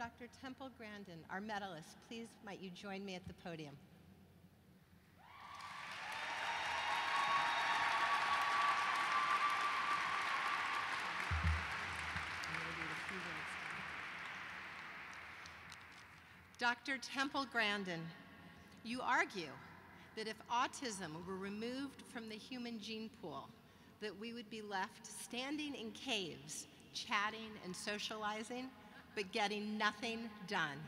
Dr. Temple Grandin, our medalist. Please, might you join me at the podium? Dr. Temple Grandin, you argue that if autism were removed from the human gene pool, that we would be left standing in caves, chatting and socializing, but getting nothing done.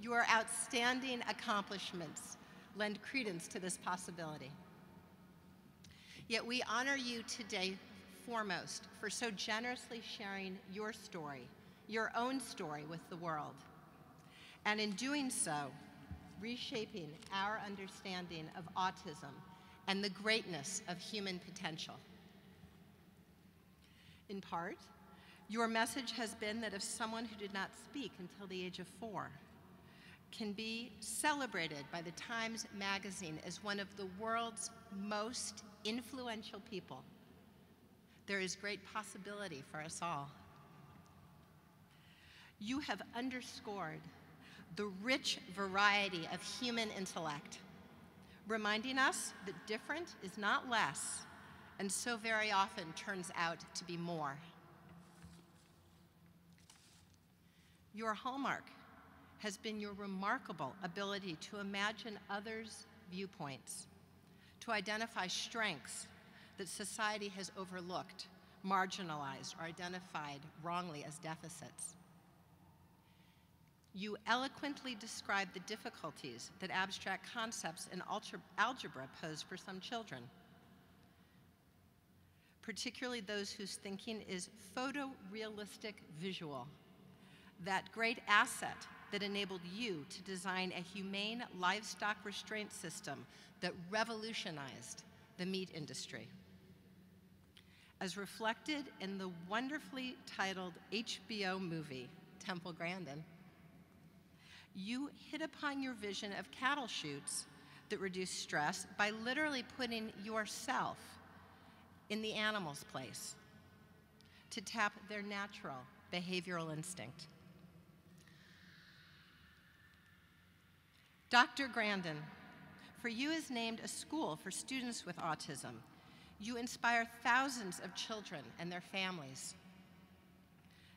Your outstanding accomplishments lend credence to this possibility. Yet we honor you today foremost for so generously sharing your story your own story with the world. And in doing so, reshaping our understanding of autism and the greatness of human potential. In part, your message has been that if someone who did not speak until the age of four can be celebrated by the Times Magazine as one of the world's most influential people, there is great possibility for us all you have underscored the rich variety of human intellect, reminding us that different is not less, and so very often turns out to be more. Your hallmark has been your remarkable ability to imagine others' viewpoints, to identify strengths that society has overlooked, marginalized, or identified wrongly as deficits. You eloquently describe the difficulties that abstract concepts in algebra pose for some children, particularly those whose thinking is photorealistic visual, that great asset that enabled you to design a humane livestock restraint system that revolutionized the meat industry. As reflected in the wonderfully titled HBO movie, Temple Grandin, you hit upon your vision of cattle chutes that reduce stress by literally putting yourself in the animal's place to tap their natural behavioral instinct. Dr. Grandin, for you is named a school for students with autism. You inspire thousands of children and their families.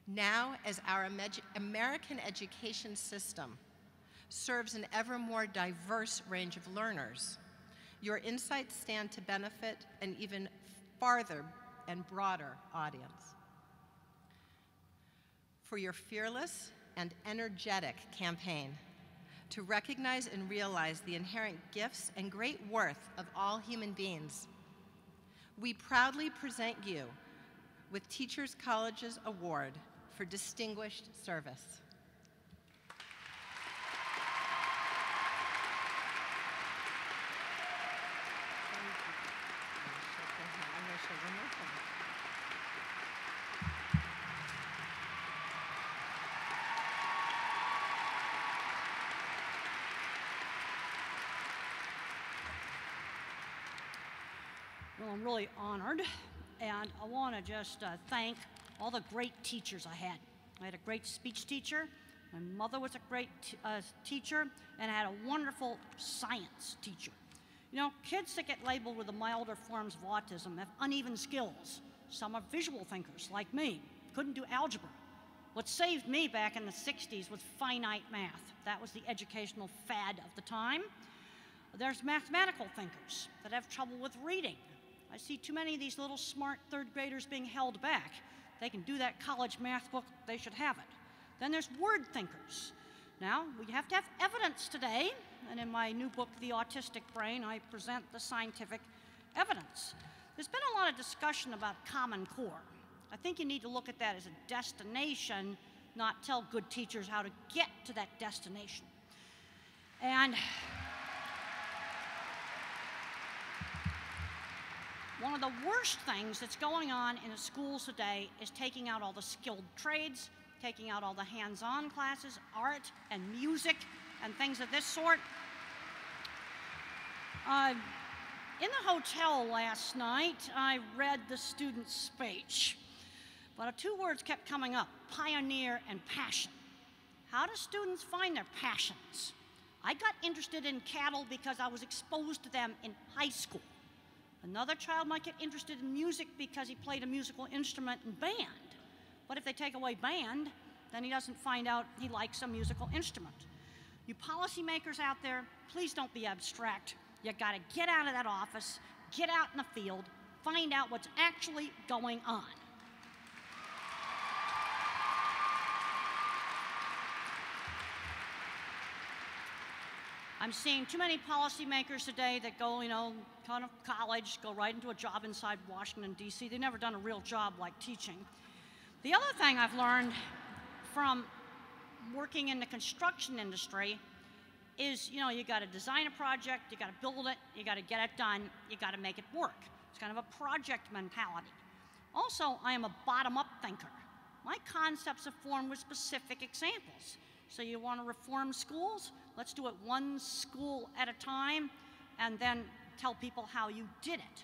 Now, as our American education system serves an ever more diverse range of learners, your insights stand to benefit an even farther and broader audience. For your fearless and energetic campaign to recognize and realize the inherent gifts and great worth of all human beings, we proudly present you with Teachers College's Award for Distinguished Service. I'm really honored, and I want to just uh, thank all the great teachers I had. I had a great speech teacher, my mother was a great uh, teacher, and I had a wonderful science teacher. You know, kids that get labeled with the milder forms of autism have uneven skills. Some are visual thinkers, like me, couldn't do algebra. What saved me back in the 60s was finite math. That was the educational fad of the time. There's mathematical thinkers that have trouble with reading. I see too many of these little smart third graders being held back. They can do that college math book, they should have it. Then there's word thinkers. Now, we have to have evidence today, and in my new book, The Autistic Brain, I present the scientific evidence. There's been a lot of discussion about Common Core. I think you need to look at that as a destination, not tell good teachers how to get to that destination. And One of the worst things that's going on in the schools today is taking out all the skilled trades, taking out all the hands-on classes, art and music and things of this sort. Uh, in the hotel last night, I read the student's speech. But two words kept coming up pioneer and passion. How do students find their passions? I got interested in cattle because I was exposed to them in high school. Another child might get interested in music because he played a musical instrument in band. But if they take away band, then he doesn't find out he likes a musical instrument. You policymakers out there, please don't be abstract. You got to get out of that office, get out in the field, find out what's actually going on. I'm seeing too many policymakers today that go, you know, kind of college, go right into a job inside Washington, D.C. They've never done a real job like teaching. The other thing I've learned from working in the construction industry is, you know, you got to design a project, you got to build it, you got to get it done, you got to make it work. It's kind of a project mentality. Also, I am a bottom up thinker. My concepts are formed with specific examples. So, you want to reform schools? Let's do it one school at a time and then tell people how you did it.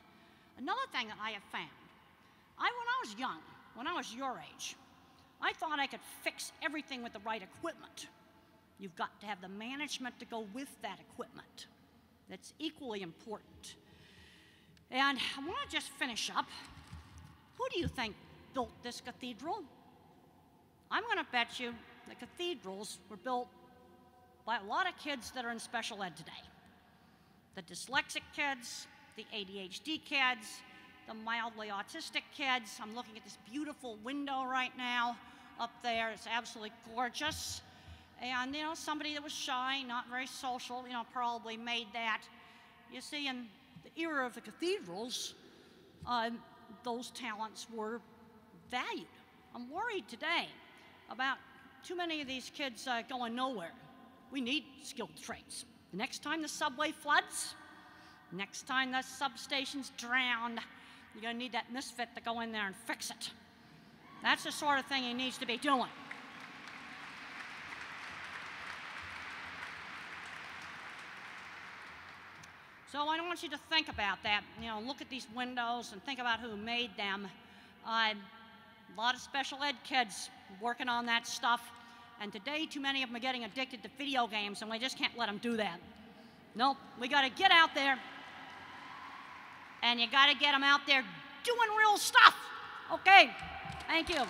Another thing that I have found I, when I was young, when I was your age, I thought I could fix everything with the right equipment. You've got to have the management to go with that equipment. That's equally important. And I want to just finish up. Who do you think built this cathedral? I'm going to bet you the cathedrals were built by a lot of kids that are in special ed today the dyslexic kids, the ADHD kids, the mildly autistic kids. I'm looking at this beautiful window right now up there. It's absolutely gorgeous. And, you know, somebody that was shy, not very social, you know, probably made that. You see, in the era of the cathedrals, uh, those talents were valued. I'm worried today about too many of these kids uh, going nowhere. We need skilled trades. The next time the subway floods, next time the substation's drowned, you're going to need that misfit to go in there and fix it. That's the sort of thing he needs to be doing. So I want you to think about that. You know, look at these windows and think about who made them. Uh, a lot of special ed kids working on that stuff. And today, too many of them are getting addicted to video games, and we just can't let them do that. Nope, we got to get out there, and you got to get them out there doing real stuff. Okay, thank you.